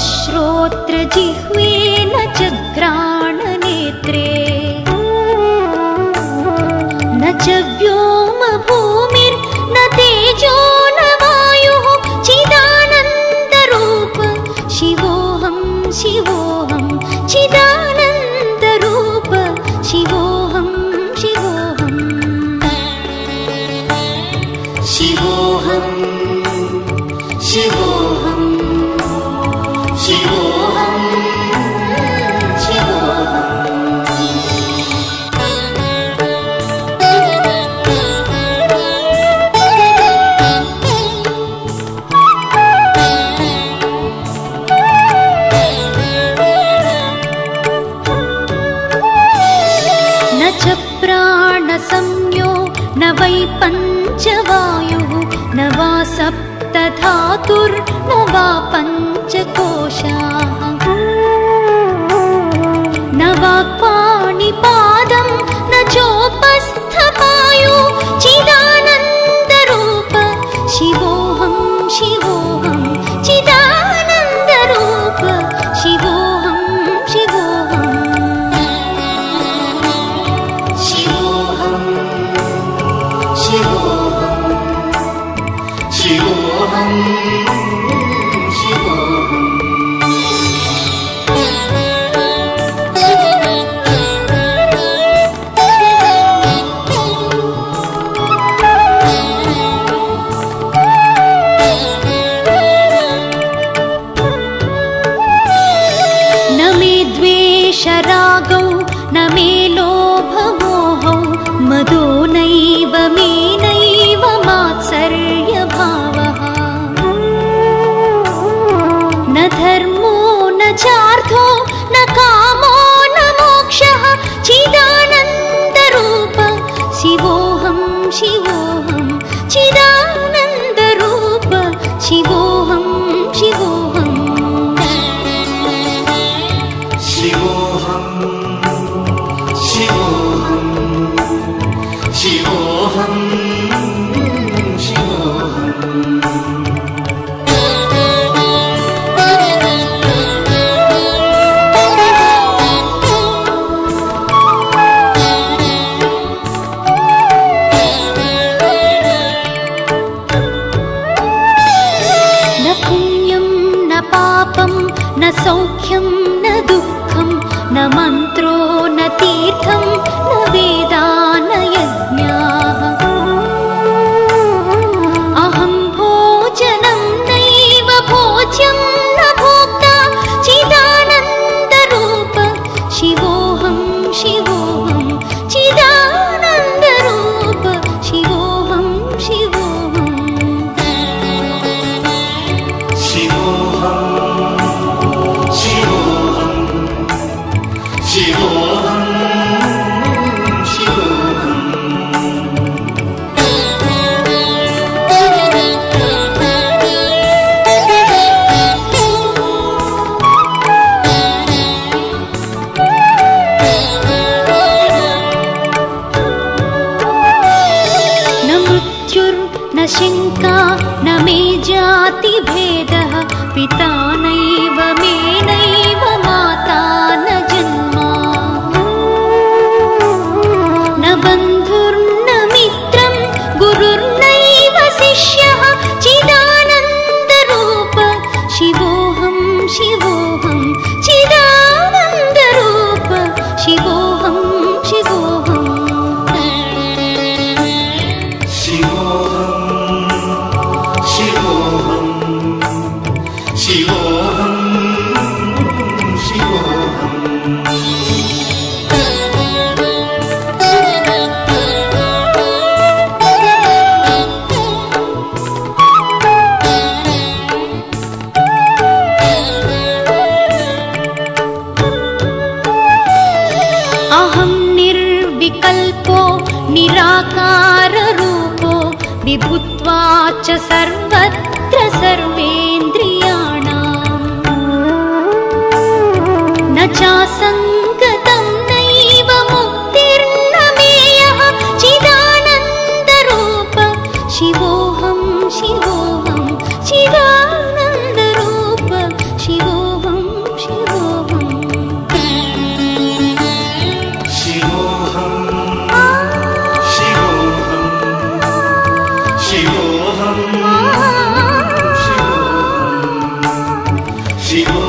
श्रोत्रजिह्वे न च घ्राणनेत्रे न च व्योमभूमिर्न तेजो न वायुः चिदानन्दरूप। शिवोऽहं शिवोऽहं चिदानन्दरूप पञ्चवायुः न वा सप्तधातुर्न वा पञ्चकोशाः 是我是恨 न पुण्यं न पापं न सौख्यं न दुःखं न मन्त्रो न तीर्थं न वेदा मृत्युर्न शङ्का न मे जातिभेदः पिता नैव मे नैव माता न अहं निर्विकल्पो निराकाररूपो विभुत्वा च सर्वत्र सर्वेन्द्रिय she